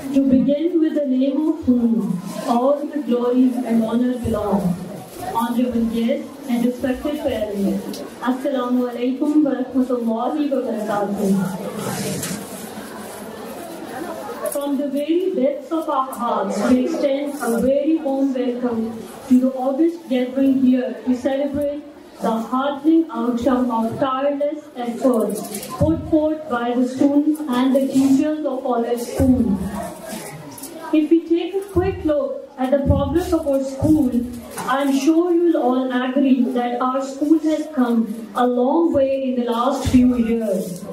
To begin with the name of whom all the glories and honor belong. Honorable guests and respected parents, Assalamu alaikum wa rahmatullahi wa barakatuh. From the very depths of our hearts, we extend a very warm welcome to the August gathering here to celebrate the heartening outcome of tireless efforts put forth by the students and the teachers of our school. If we take a quick look at the progress of our school, I'm sure you'll all agree that our school has come a long way in the last few years.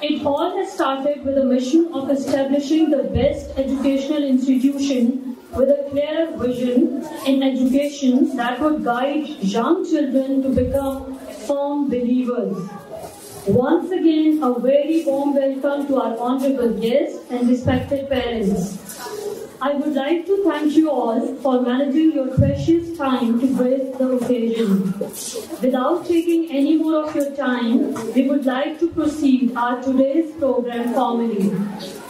It all has started with a mission of establishing the best educational institution clear vision in education that would guide young children to become firm believers. Once again, a very warm welcome to our honorable guests and respected parents. I would like to thank you all for managing your precious time to grace the occasion. Without taking any more of your time, we would like to proceed our today's program formally.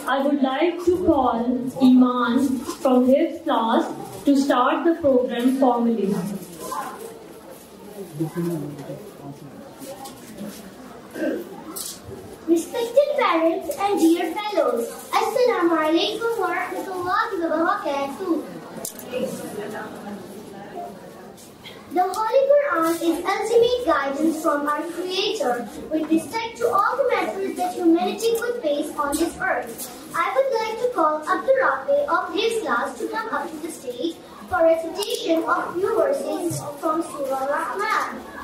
I would like to call Iman from his class to start the program formally. Respected parents and dear fellows, Assalamu alaikum wa rahmatullahi wa barakatuh. The Holy Quran is ultimate guidance from our Creator with respect to all the matters that humanity could face on this earth. I would like to call Abdul Rafi of his class to come up to the stage for recitation of few verses from Surah Rahman.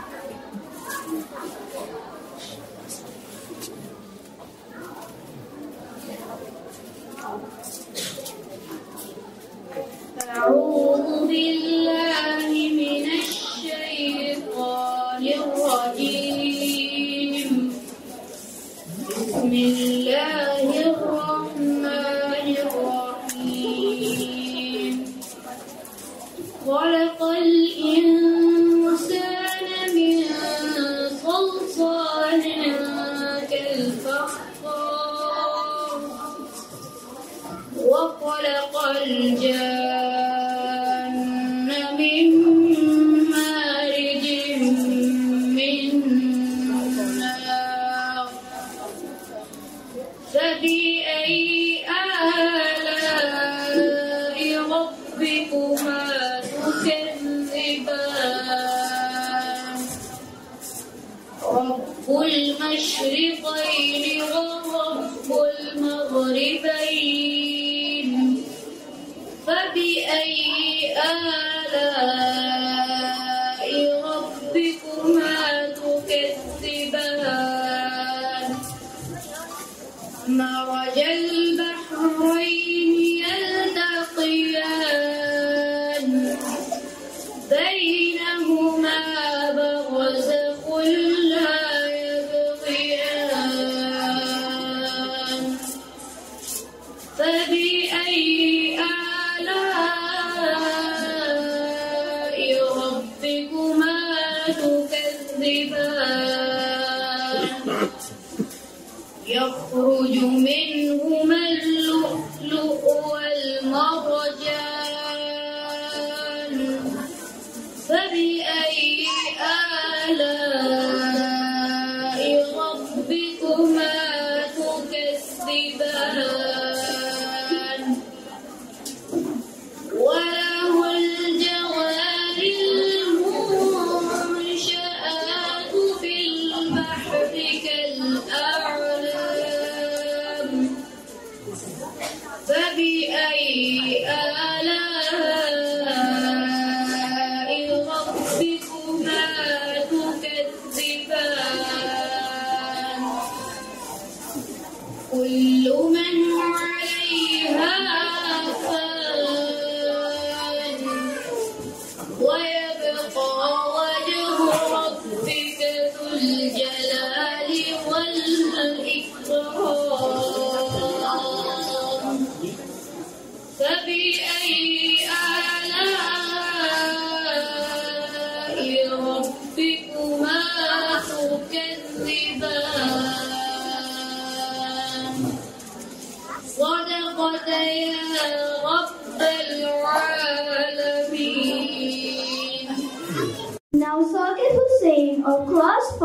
المشرقين ورب المغربين. فبأي آلاء ربكما تكذبان؟ مرج البحرين منهما اللؤلؤ والمرجان. فبأي آلاء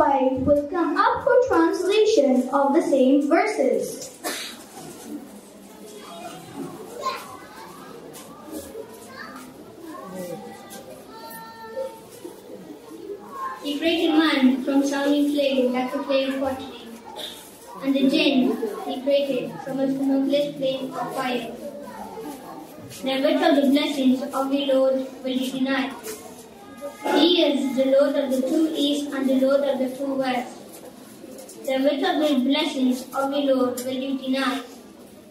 5 will come up for translation of the same verses. He created man from sounding clay like a clay pottery, and the jinn he created from a smokeless flame of fire. Never of the blessings of the Lord will you deny? He is the Lord of the two east and the Lord of the two west. The the blessings of the Lord will you deny?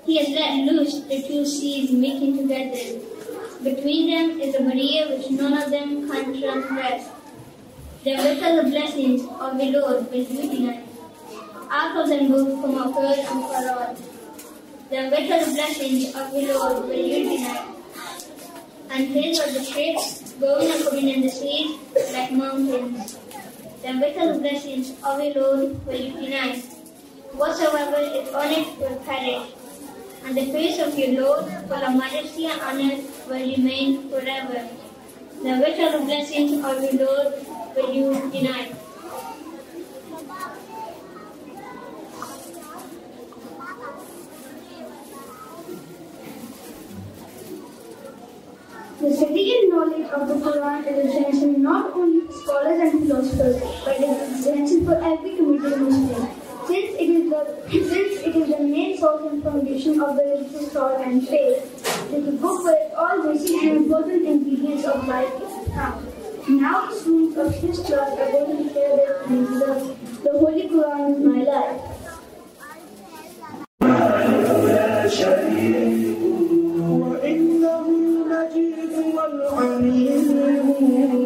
He has let loose the two seas meeting together. Between them is a barrier which none of them can transgress. The blessings of the Lord will you deny? Out of them both come a first and for all. The blessings of the Lord will you deny? And his are the ships going and coming in the seas like mountains. The blessings of the Lord will you deny? Whatsoever is on it will perish. And the face of your Lord, full of majesty and honor, will remain forever. The blessings of your Lord will you deny? The significant knowledge of the Quran is essential not only for scholars and philosophers, but it is essential for every committed Muslim. Since it is the since it is the main source and foundation of the religious thought and faith, it is a book where all basic and important ingredients of life is found. Now students of this class are going to share their ideas. The Holy Quran is my life. عنه